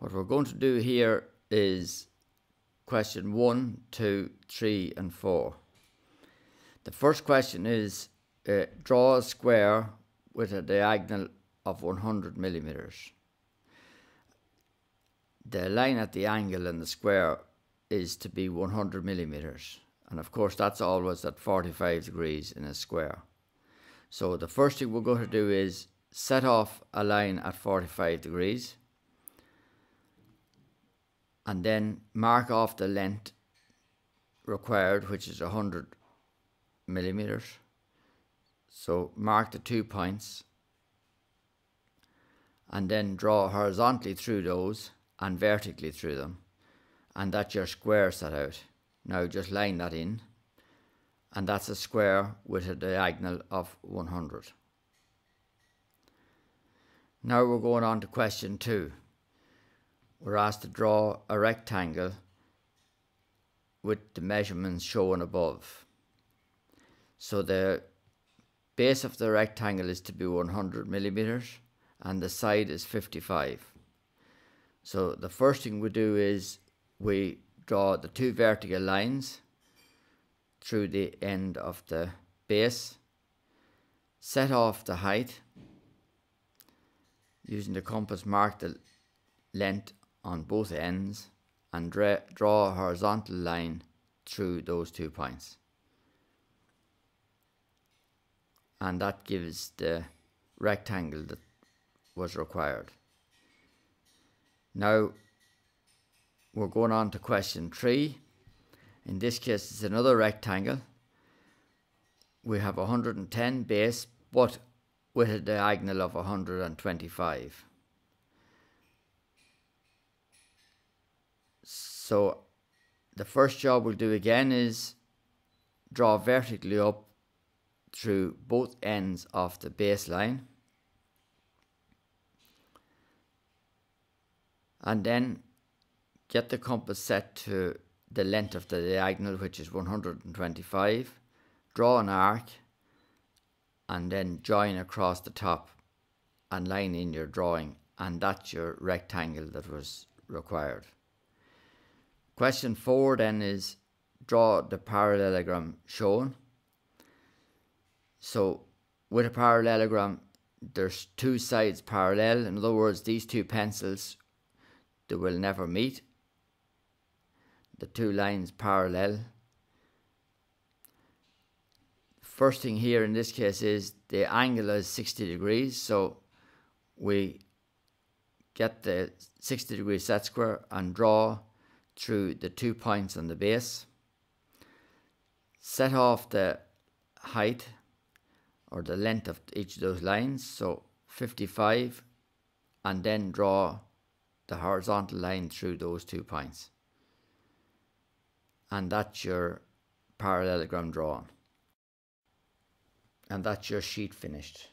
What we're going to do here is question 1, 2, 3 and 4. The first question is uh, draw a square with a diagonal of 100 millimeters. The line at the angle in the square is to be 100 millimeters and of course that's always at 45 degrees in a square. So the first thing we're going to do is set off a line at 45 degrees and then mark off the length required which is 100 millimeters. So mark the two points. And then draw horizontally through those and vertically through them. And that's your square set out. Now just line that in. And that's a square with a diagonal of 100 now we're going on to question 2 we're asked to draw a rectangle with the measurements shown above. So the base of the rectangle is to be 100 millimeters and the side is 55. So the first thing we do is we draw the two vertical lines through the end of the base, set off the height, using the compass mark the length on both ends and dra draw a horizontal line through those two points. And that gives the rectangle that was required. Now we're going on to question three. In this case it's another rectangle. We have 110 base but with a diagonal of 125. So the first job we'll do again is draw vertically up through both ends of the baseline. And then get the compass set to the length of the diagonal which is 125 draw an arc and then join across the top and line in your drawing. And that's your rectangle that was required. Question four then is draw the parallelogram shown. So with a parallelogram, there's two sides parallel. In other words, these two pencils, they will never meet. The two lines parallel. First thing here in this case is the angle is 60 degrees. So we get the 60 degree set square and draw through the two points on the base. Set off the height or the length of each of those lines, so 55, and then draw the horizontal line through those two points. And that's your parallelogram drawn. And that's your sheet finished.